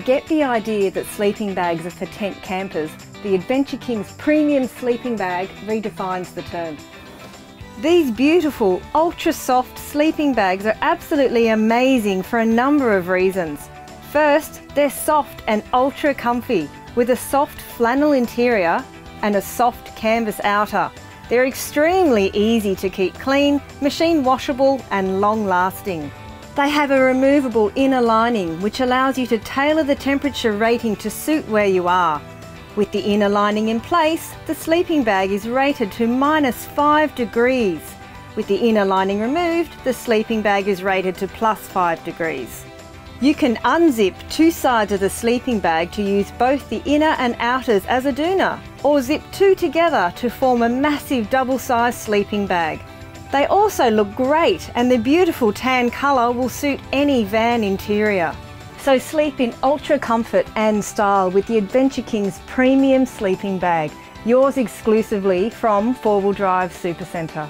forget the idea that sleeping bags are for tent campers, the Adventure Kings Premium Sleeping Bag redefines the term. These beautiful, ultra soft sleeping bags are absolutely amazing for a number of reasons. First, they're soft and ultra comfy with a soft flannel interior and a soft canvas outer. They're extremely easy to keep clean, machine washable and long lasting. They have a removable inner lining which allows you to tailor the temperature rating to suit where you are. With the inner lining in place, the sleeping bag is rated to minus 5 degrees. With the inner lining removed, the sleeping bag is rated to plus 5 degrees. You can unzip two sides of the sleeping bag to use both the inner and outers as a doona, or zip two together to form a massive double-sized sleeping bag. They also look great and their beautiful tan colour will suit any van interior. So sleep in ultra comfort and style with the Adventure Kings premium sleeping bag, yours exclusively from 4 Wheel Drive Supacentre.